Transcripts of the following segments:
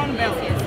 found Belgium.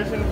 meses